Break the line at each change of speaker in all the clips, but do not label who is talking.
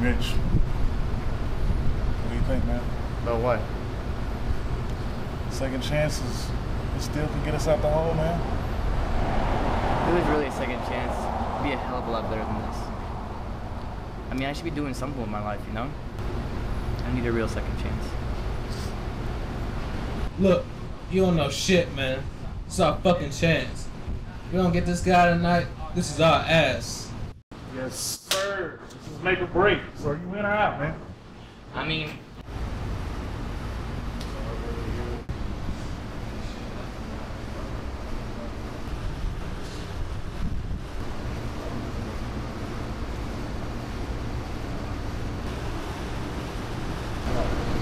Mitch. What do you think, man?
About what?
Second chances. It still can get us out the hole, man.
If it was really a second chance, it'd be a hell of a lot better than this. I mean, I should be doing something with my life, you know? I need a real second chance.
Look, you don't know shit, man. It's our fucking chance. We don't get this guy tonight, this is our ass.
Yes, sir. This is make or break. So you in or out, man?
I mean,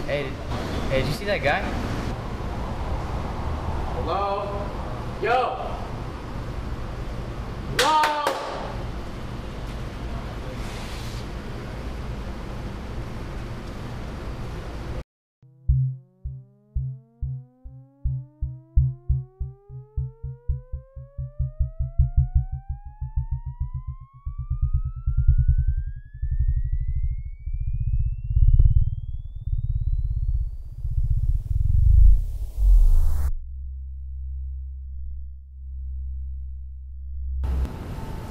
Hey, did, hey, did you see that guy?
Hello? Yo!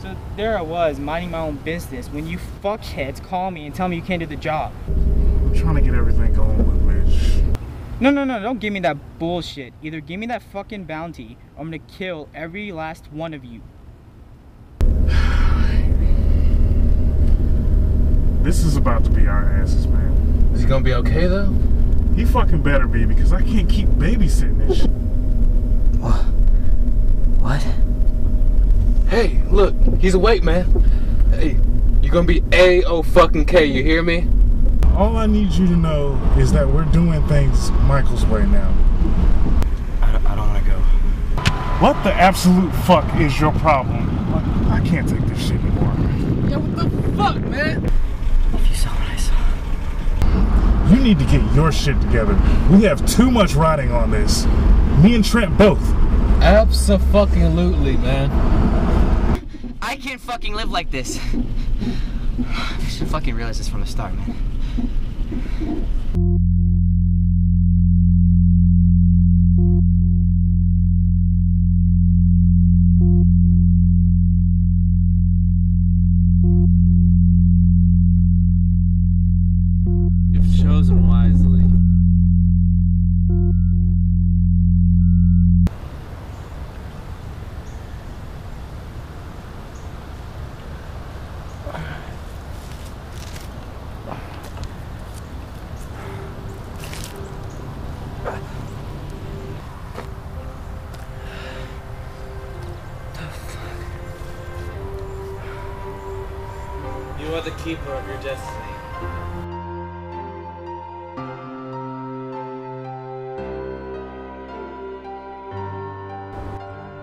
So there I was, minding my own business, when you fuckheads call me and tell me you can't do the job.
I'm trying to get everything going with Mitch.
No, no, no, don't give me that bullshit. Either give me that fucking bounty, or I'm gonna kill every last one of you.
This is about to be our asses, man.
Is he gonna be okay though?
He fucking better be because I can't keep babysitting this shit.
What?
Hey, look, he's awake, man. Hey, you're gonna be A O fucking K, you hear me?
All I need you to know is that we're doing things Michael's way now.
I don't, I don't want to go.
What the absolute fuck is your problem? I can't take this shit anymore.
Yeah, what the fuck, man?
If you saw what I saw.
You need to get your shit together. We have too much riding on this. Me and Trent both.
Absolutely, man.
I can't fucking live like this. I should fucking realize this from the start, man.
are the keeper of your destiny.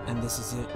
And this is it.